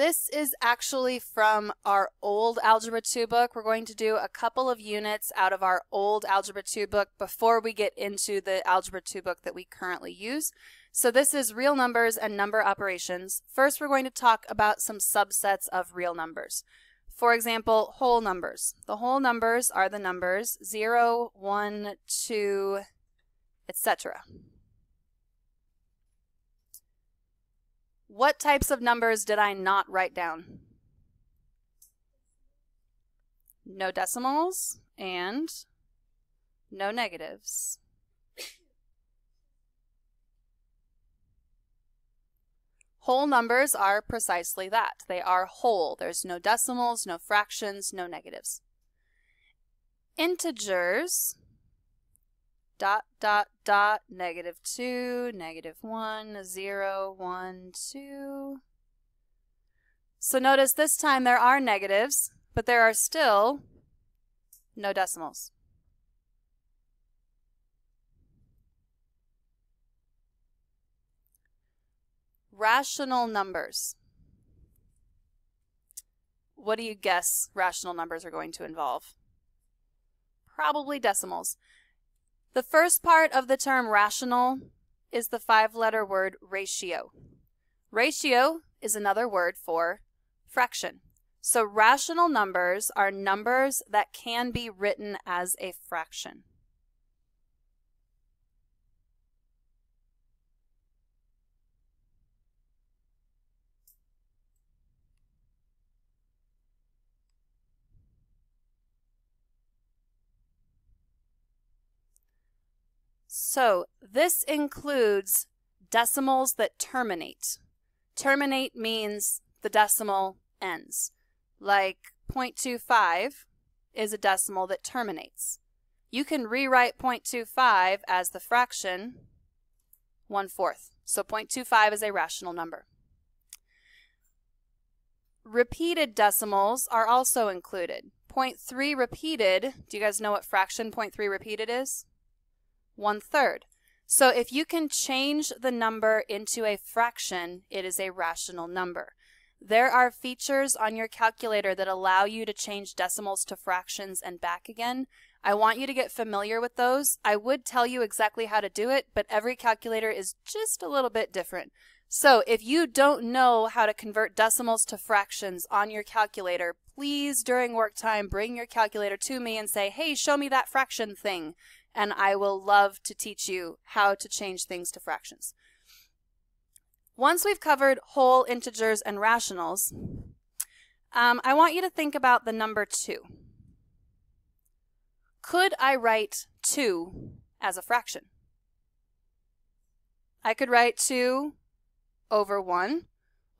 This is actually from our old Algebra 2 book. We're going to do a couple of units out of our old Algebra 2 book before we get into the Algebra 2 book that we currently use. So this is real numbers and number operations. First, we're going to talk about some subsets of real numbers. For example, whole numbers. The whole numbers are the numbers 0, 1, 2, etc. What types of numbers did I not write down? No decimals and no negatives. Whole numbers are precisely that. They are whole. There's no decimals, no fractions, no negatives. Integers dot, dot, dot, negative 2, negative 1, 0, 1, 2. So notice this time there are negatives, but there are still no decimals. Rational numbers. What do you guess rational numbers are going to involve? Probably decimals. The first part of the term rational is the five-letter word ratio. Ratio is another word for fraction. So rational numbers are numbers that can be written as a fraction. So this includes decimals that terminate. Terminate means the decimal ends. Like 0.25 is a decimal that terminates. You can rewrite 0.25 as the fraction 1 fourth. So 0.25 is a rational number. Repeated decimals are also included. 0.3 repeated, do you guys know what fraction 0.3 repeated is? One third. So if you can change the number into a fraction, it is a rational number. There are features on your calculator that allow you to change decimals to fractions and back again. I want you to get familiar with those. I would tell you exactly how to do it, but every calculator is just a little bit different. So if you don't know how to convert decimals to fractions on your calculator, please during work time bring your calculator to me and say, hey, show me that fraction thing and I will love to teach you how to change things to fractions. Once we've covered whole integers and rationals, um, I want you to think about the number 2. Could I write 2 as a fraction? I could write 2 over 1,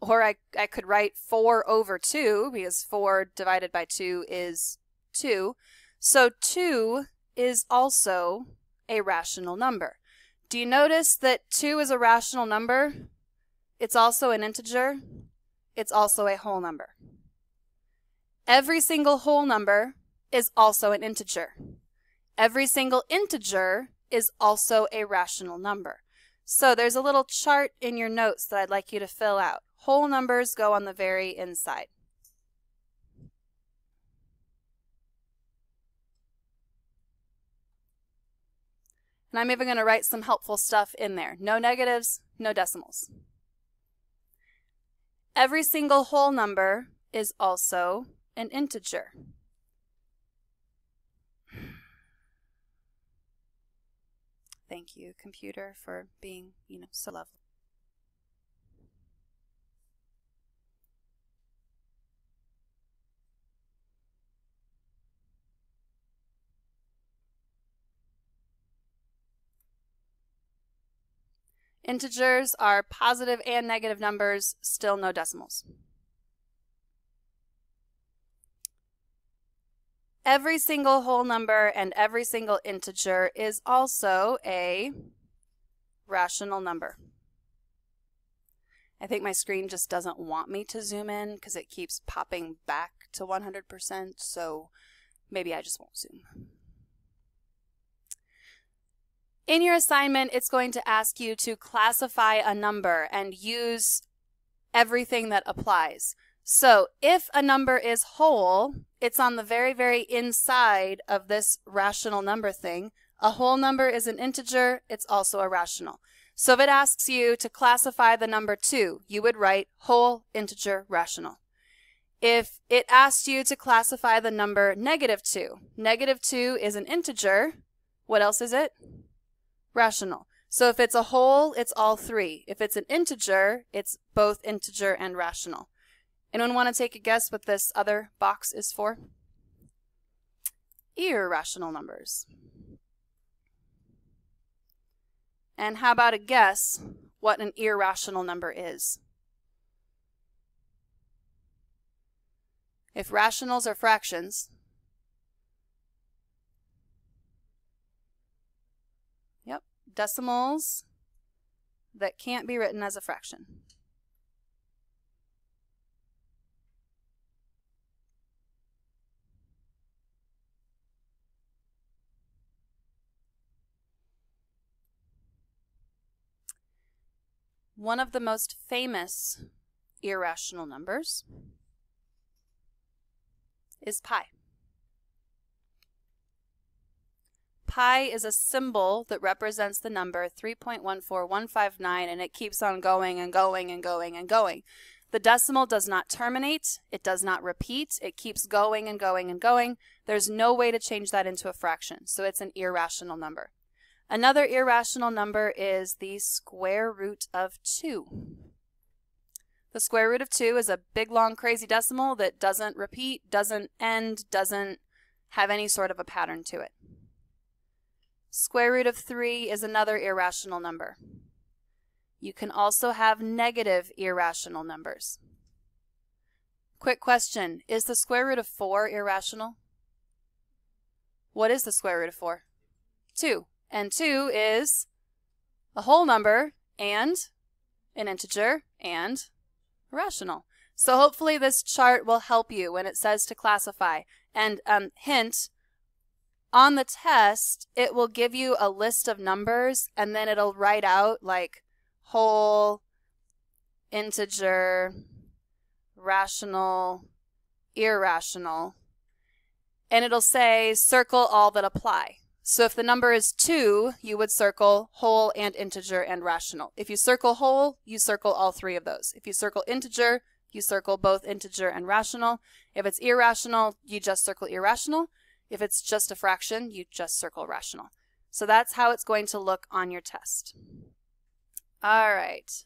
or I, I could write 4 over 2, because 4 divided by 2 is 2. So 2 is also a rational number. Do you notice that 2 is a rational number? It's also an integer. It's also a whole number. Every single whole number is also an integer. Every single integer is also a rational number. So there's a little chart in your notes that I'd like you to fill out. Whole numbers go on the very inside. And I'm even going to write some helpful stuff in there. No negatives, no decimals. Every single whole number is also an integer. Thank you, computer, for being, you know, so lovely. Integers are positive and negative numbers, still no decimals. Every single whole number and every single integer is also a rational number. I think my screen just doesn't want me to zoom in because it keeps popping back to 100%, so maybe I just won't zoom. In your assignment, it's going to ask you to classify a number and use everything that applies. So if a number is whole, it's on the very, very inside of this rational number thing. A whole number is an integer, it's also a rational. So if it asks you to classify the number 2, you would write whole, integer, rational. If it asked you to classify the number negative 2, negative 2 is an integer. What else is it? Rational. So if it's a whole, it's all three. If it's an integer, it's both integer and rational. Anyone want to take a guess what this other box is for? Irrational numbers. And how about a guess what an irrational number is? If rationals are fractions, decimals that can't be written as a fraction. One of the most famous irrational numbers is pi. Pi is a symbol that represents the number 3.14159 and it keeps on going and going and going and going. The decimal does not terminate, it does not repeat, it keeps going and going and going. There's no way to change that into a fraction, so it's an irrational number. Another irrational number is the square root of 2. The square root of 2 is a big, long, crazy decimal that doesn't repeat, doesn't end, doesn't have any sort of a pattern to it. Square root of 3 is another irrational number. You can also have negative irrational numbers. Quick question, is the square root of 4 irrational? What is the square root of 4? 2. And 2 is a whole number and an integer and rational. So hopefully this chart will help you when it says to classify. And um, hint, on the test, it will give you a list of numbers and then it'll write out like whole, integer, rational, irrational, and it'll say circle all that apply. So if the number is 2, you would circle whole and integer and rational. If you circle whole, you circle all three of those. If you circle integer, you circle both integer and rational. If it's irrational, you just circle irrational. If it's just a fraction, you just circle rational. So that's how it's going to look on your test. All right.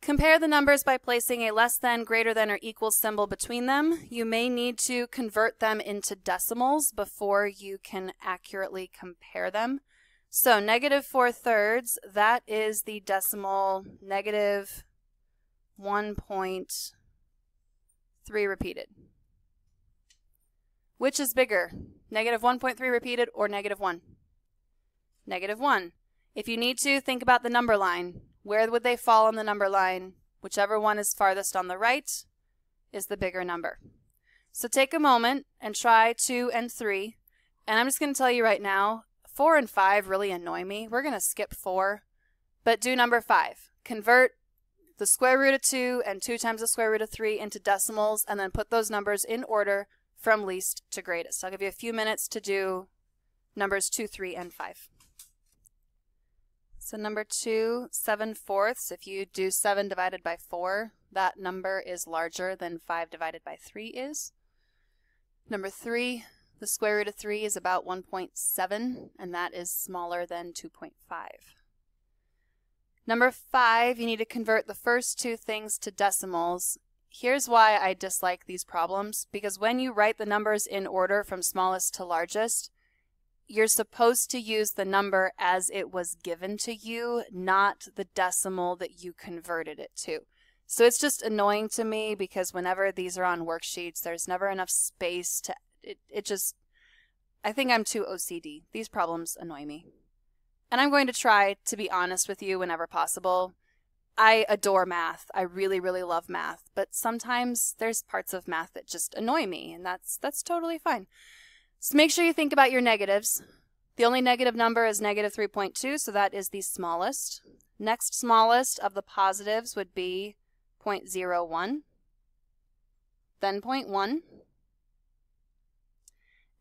Compare the numbers by placing a less than, greater than, or equal symbol between them. You may need to convert them into decimals before you can accurately compare them. So negative 4 thirds, that is the decimal negative 1.3 repeated. Which is bigger, negative 1.3 repeated or negative 1? Negative 1. If you need to, think about the number line. Where would they fall on the number line? Whichever one is farthest on the right is the bigger number. So take a moment and try 2 and 3. And I'm just going to tell you right now, 4 and 5 really annoy me. We're going to skip 4, but do number 5. Convert the square root of 2 and 2 times the square root of 3 into decimals, and then put those numbers in order from least to greatest. So I'll give you a few minutes to do numbers 2, 3, and 5. So number two, 7 fourths. If you do 7 divided by 4, that number is larger than 5 divided by 3 is. Number 3, the square root of 3 is about 1.7, and that is smaller than 2.5. Number 5, you need to convert the first two things to decimals. Here's why I dislike these problems, because when you write the numbers in order from smallest to largest, you're supposed to use the number as it was given to you, not the decimal that you converted it to. So it's just annoying to me because whenever these are on worksheets, there's never enough space to, it, it just, I think I'm too OCD. These problems annoy me. And I'm going to try to be honest with you whenever possible. I adore math. I really, really love math, but sometimes there's parts of math that just annoy me, and that's that's totally fine. So make sure you think about your negatives. The only negative number is negative 3.2, so that is the smallest. Next smallest of the positives would be 0.01. then 0.1,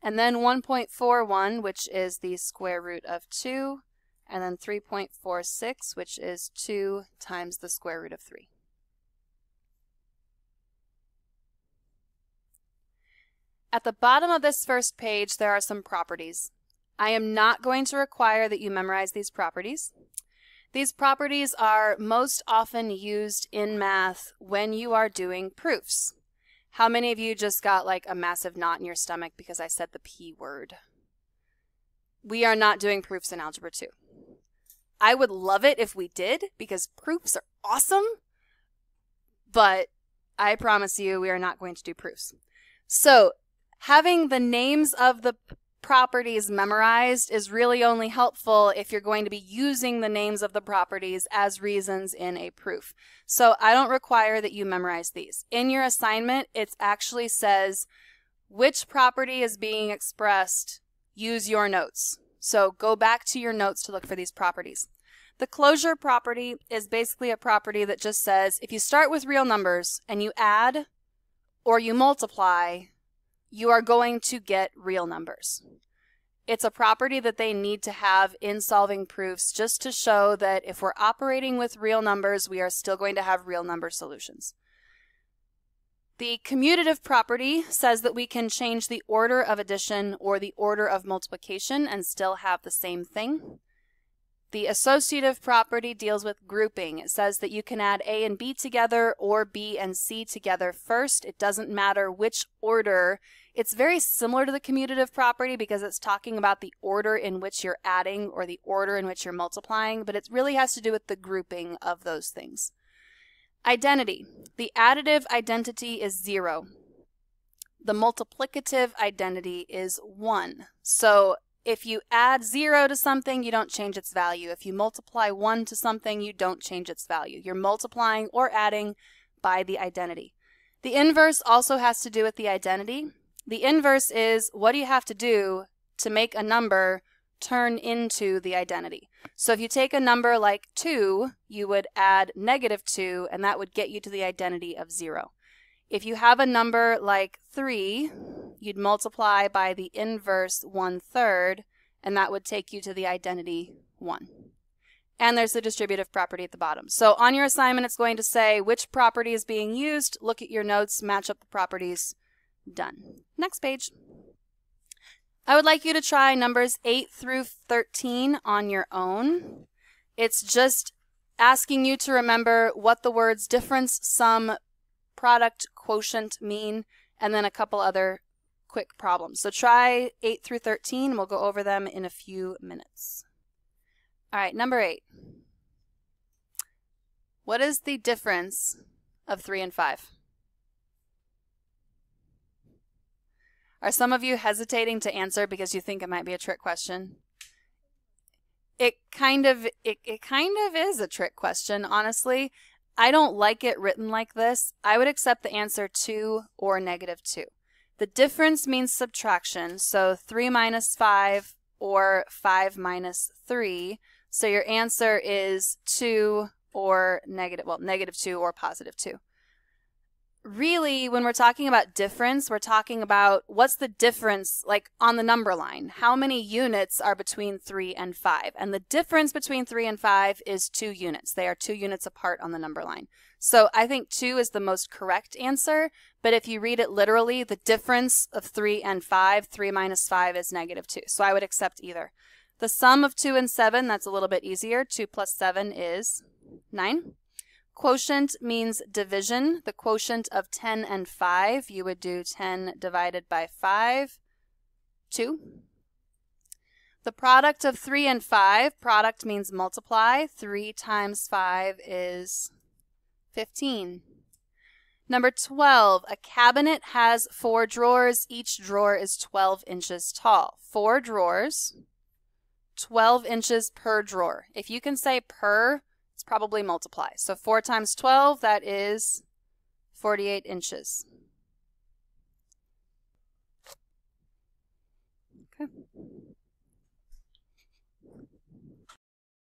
and then 1.41, which is the square root of 2, and then 3.46, which is 2 times the square root of 3. At the bottom of this first page, there are some properties. I am not going to require that you memorize these properties. These properties are most often used in math when you are doing proofs. How many of you just got like a massive knot in your stomach because I said the P word? We are not doing proofs in Algebra 2. I would love it if we did because proofs are awesome, but I promise you we are not going to do proofs. So having the names of the properties memorized is really only helpful if you're going to be using the names of the properties as reasons in a proof. So I don't require that you memorize these. In your assignment, it actually says which property is being expressed, use your notes. So go back to your notes to look for these properties. The closure property is basically a property that just says if you start with real numbers and you add or you multiply, you are going to get real numbers. It's a property that they need to have in solving proofs just to show that if we're operating with real numbers, we are still going to have real number solutions. The commutative property says that we can change the order of addition or the order of multiplication and still have the same thing. The associative property deals with grouping. It says that you can add A and B together or B and C together first. It doesn't matter which order it's very similar to the commutative property because it's talking about the order in which you're adding or the order in which you're multiplying, but it really has to do with the grouping of those things. Identity. The additive identity is 0. The multiplicative identity is 1. So if you add 0 to something, you don't change its value. If you multiply 1 to something, you don't change its value. You're multiplying or adding by the identity. The inverse also has to do with the identity. The inverse is what do you have to do to make a number turn into the identity? So if you take a number like 2, you would add negative 2, and that would get you to the identity of 0. If you have a number like 3, you'd multiply by the inverse 1 third, and that would take you to the identity 1. And there's the distributive property at the bottom. So on your assignment, it's going to say which property is being used. Look at your notes, match up the properties, Done. Next page. I would like you to try numbers 8 through 13 on your own. It's just asking you to remember what the words difference, sum, product, quotient mean, and then a couple other quick problems. So try 8 through 13, and we'll go over them in a few minutes. All right, number 8. What is the difference of 3 and 5? Are some of you hesitating to answer because you think it might be a trick question? It kind of it, it kind of is a trick question, honestly. I don't like it written like this. I would accept the answer 2 or negative 2. The difference means subtraction, so 3 minus 5 or 5 minus 3. So your answer is 2 or negative, well, negative 2 or positive 2 really, when we're talking about difference, we're talking about what's the difference, like on the number line. How many units are between 3 and 5? And the difference between 3 and 5 is 2 units. They are 2 units apart on the number line. So I think 2 is the most correct answer, but if you read it literally, the difference of 3 and 5, 3 minus 5 is negative 2. So I would accept either. The sum of 2 and 7, that's a little bit easier. 2 plus 7 is 9. Quotient means division. The quotient of 10 and 5, you would do 10 divided by 5, 2. The product of 3 and 5, product means multiply. 3 times 5 is 15. Number 12, a cabinet has four drawers. Each drawer is 12 inches tall. Four drawers, 12 inches per drawer. If you can say per, probably multiply. So 4 times 12, that is 48 inches.